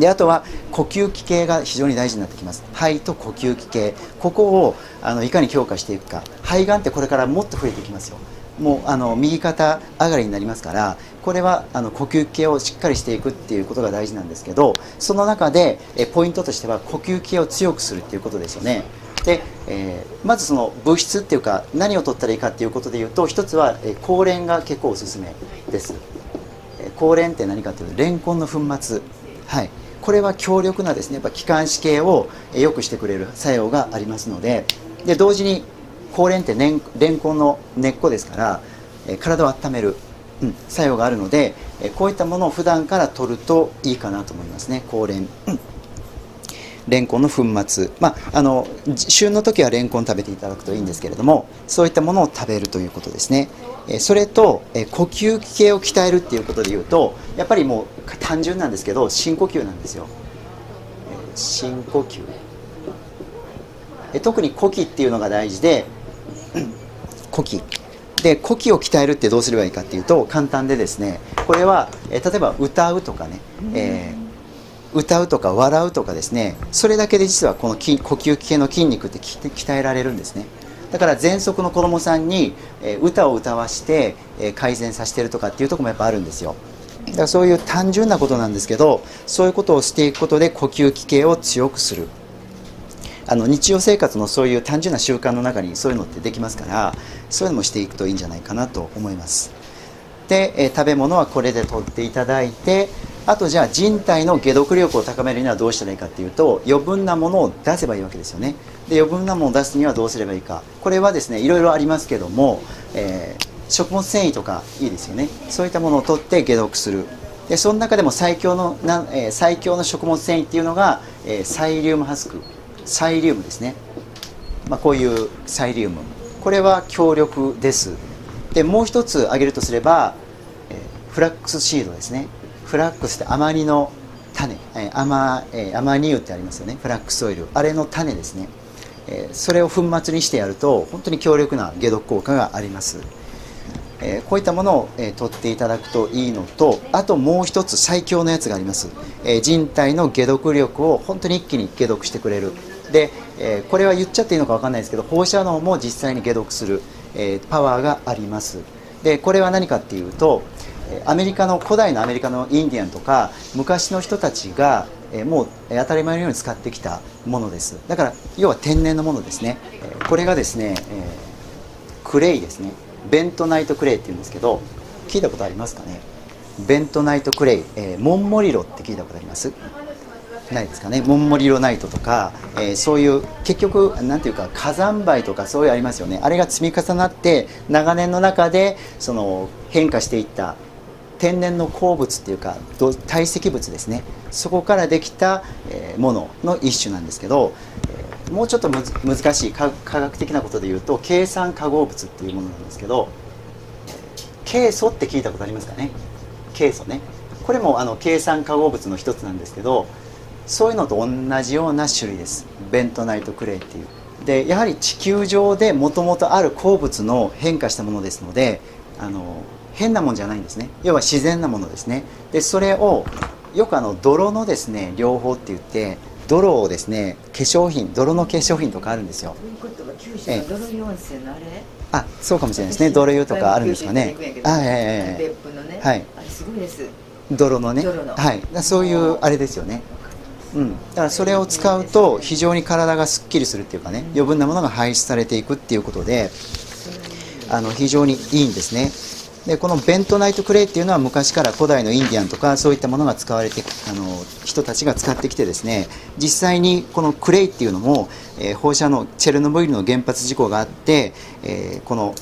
であとは呼吸器系が非常に大事になってきます。肺と呼吸器系。ここをあのいかに強化していくか。肺がんってこれからもっと増えていきますよ。もうあの右肩上がりになりますからこれはあの呼吸器系をしっかりしていくっていうことが大事なんですけどその中でえポイントとしては呼吸器系を強くするっていうことですよね。で、えー、まずその物質っていうか何を取ったらいいかっていうことでいうと一つは、え、高蓮が結構おすすめです、えー、高蓮って何かというとレンコンの粉末。はい。これは強力なですねやっぱ気管支系を良くしてくれる作用がありますのでで同時に高蓮ってれんこんの根っこですから、体を温める、うん、作用があるので、こういったものを普段から取るといいかなと思いますね高蓮、うん、レンコンの粉末。まああの旬の時はレンコン食べていただくといいんですけれどもそういったものを食べるということですね。それと呼吸器系を鍛えるっていうことでいうとやっぱりもう単純なんですけど深呼吸なんですよ。深呼吸。特に呼気っていうのが大事で呼気。で呼気を鍛えるってどうすればいいかっていうと簡単でですねこれは、例えば歌うとかね、えー、歌うとか笑うとかですねそれだけで実はこの呼吸器系の筋肉って鍛えられるんですね。だから喘息の子供さんに、歌を歌わして、改善させてるとかっていうとこもやっぱあるんですよ。だからそういう単純なことなんですけどそういうことをしていくことで呼吸器系を強くする。あの日常生活のそういう単純な習慣の中にそういうのってできますからそういうのもしていくといいんじゃないかなと思います。で、え食べ物はこれで取っていただいてあとじゃあ人体の解毒力を高めるにはどうしたらいいかっていうと余分なものを出せばいいわけですよね。で余分なものを出すにはどうすればいいか。これはですねいろいろありますけども、えー、食物繊維とかいいですよね。そういったものを取って解毒する。でその中でも最強のな、えー、最強の食物繊維っていうのが、えー、サイリウムハスク。サイリウムですね、まあ、こういうサイリウム。これは強力です。でもう一つ挙げるとすれば、えー、フラックスシードですね。フラックスってアマニの種、えー、アマえー、アマニ油ってありますよね。フラックスオイル。あれの種ですね、え、それを粉末にしてやると本当に強力な解毒効果があります。え、こういったものを、え、取っていただくといいのとあともう一つ最強のやつがあります、え、人体の解毒力を本当に一気に解毒してくれる。で、えこれは言っちゃっていいのか分かんないですけど放射能も実際に解毒する、えパワーがあります。でこれは何かっていうとアメリカの古代のアメリカのインディアンとか昔の人たちがもう当たり前のように使ってきたものです。だから要は天然のものですね。これがですねクレイですね。ベントナイトクレイっていうんですけど聞いたことありますかね？ベントナイトクレイ、えー、モンモリロって聞いたことあります？ないですかね？モンモリロナイトとか、えー、そういう結局なんていうか火山灰とかそういうありますよね。あれが積み重なって長年の中でその変化していった天然の鉱物っていうか堆積物ですね。そこからできたものの一種なんですけどもうちょっと難しい科学的なことで言うと計算化合物っていうものなんですけどケイ素って聞いたことありますかね？ケイ素ね。これもあの計算化合物の一つなんですけどそういうのと同じような種類です。ベントナイトクレイっていう。でやはり地球上でもともとある鉱物の変化したものですのであの変なもんじゃないんですね。要は自然なものですね。でそれをよくあの泥のですね療法って言って泥をですね化粧品泥の化粧品とかあるんですよ。えあそうかもしれないですね。泥湯とかあるんですかね。あええー、はい。すごいです。泥のね。はい。そういうあれですよね。うん、だからそれを使うと非常に体がすっきりするっていうかね余分なものが排出されていくっていうことであの非常にいいんですねでこのベントナイトクレイっていうのは昔から古代のインディアンとかそういったものが使われてあの人たちが使ってきてですね実際にこのクレイっていうのも、えー、放射能チェルノブイリの原発事故があって、えー、この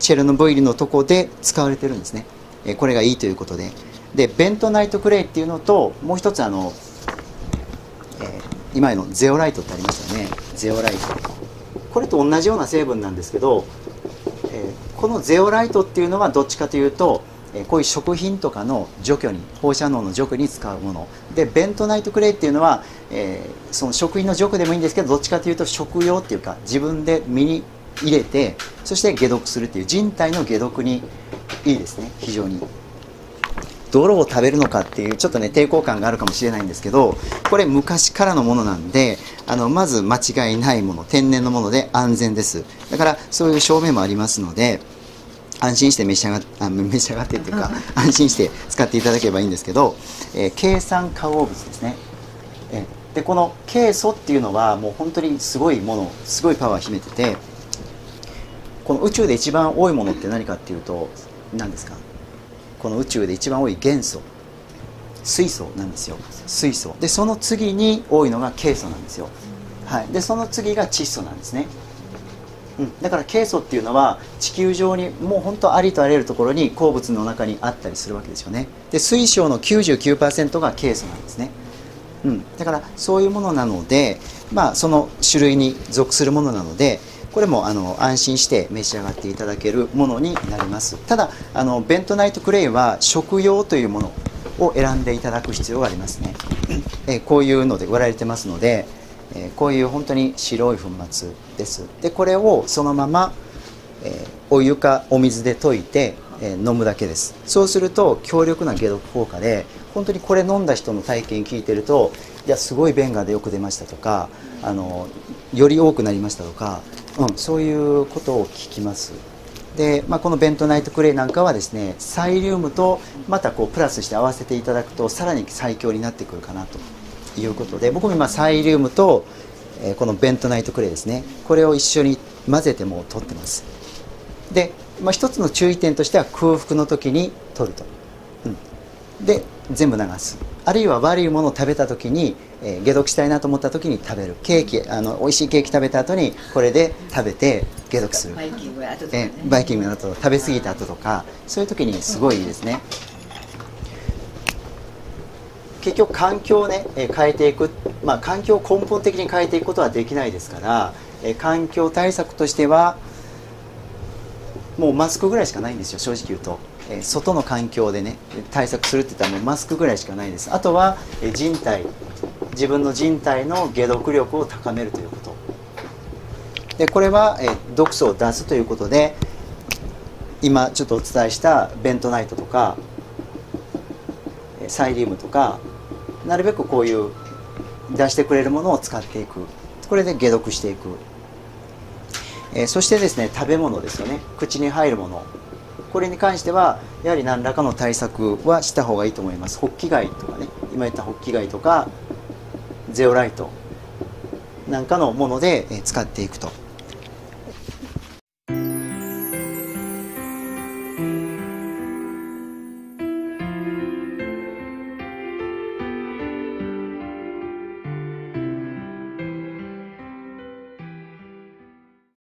チェルノブイリのとこで使われてるんですね、えー、これがいいということで。でベントナイトクレイっていうのともう一つあの、え今のゼオライトってありますよね。ゼオライト。これと同じような成分なんですけどこのゼオライトっていうのはどっちかというとこういう食品とかの除去に放射能の除去に使うもの。でベントナイトクレイっていうのは、えー、その食品の除去でもいいんですけどどっちかというと食用っていうか自分で身に入れてそして解毒するっていう人体の解毒にいいですね。非常に。泥を食べるのかっていうちょっとね抵抗感があるかもしれないんですけどこれ昔からのものなんであのまず間違いないもの天然のもので安全です。だからそういう証明もありますので安心して召し上があ 召し上がってっていうか安心して使っていただければいいんですけど、えー、計算化合物ですね、えー、でこのケイ素っていうのはもう本当にすごいものすごいパワー秘めててこの宇宙で一番多いものって何かっていうと何ですか？この宇宙で一番多い元素水素なんですよ。水素。でその次に多いのがケイ素なんですよ、はい、でその次が窒素なんですねうん、だからケイ素っていうのは地球上にもう本当ありとあらゆるところに鉱物の中にあったりするわけですよね。で水晶の99%がケイ素なんですね、うん、だからそういうものなのでまあその種類に属するものなのでこれもあの安心して召し上がっていただけるものになります。ただあのベントナイトクレイは食用というものを選んでいただく必要がありますね、えこういうので売られてますのでえこういう本当に白い粉末です。でこれをそのまま、えお湯かお水で溶いて、え飲むだけです。そうすると強力な解毒効果で本当にこれ飲んだ人の体験聞いてるといやすごい便がでよく出ましたとかあのより多くなりましたとか、うん、そういうことを聞きます。で、まあ、このベントナイトクレイなんかはですねサイリウムとまたこうプラスして合わせていただくとさらに最強になってくるかなと。いうことで僕も今サイリウムと、えー、このベントナイトクレイですね。これを一緒に混ぜても取ってます。で、まあ、一つの注意点としては空腹の時に取ると、うん、で全部流す。あるいは悪いものを食べた時に、えー、解毒したいなと思った時に食べる。ケーキあの美味しいケーキ食べた後にこれで食べて解毒する。バイキングの後とか、ね、バイキングの後食べ過ぎた後とかそういう時にすごいいいですね、結局環境をね、変えていく、まあ、環境を根本的に変えていくことはできないですから、環境対策としてはもうマスクぐらいしかないんですよ正直言うと、外の環境でね対策するって言ったらもうマスクぐらいしかないです。あとは、人体自分の人体の解毒力を高めるということ。でこれは、毒素を出すということで今ちょっとお伝えしたベントナイトとかサイリウムとかなるべくこういう出してくれるものを使っていく。これで解毒していく、えー、そしてですね食べ物ですよね。口に入るもの。これに関してはやはり何らかの対策はした方がいいと思います。ホッキ貝とかね。今言ったホッキ貝とかゼオライトなんかのもので使っていくと。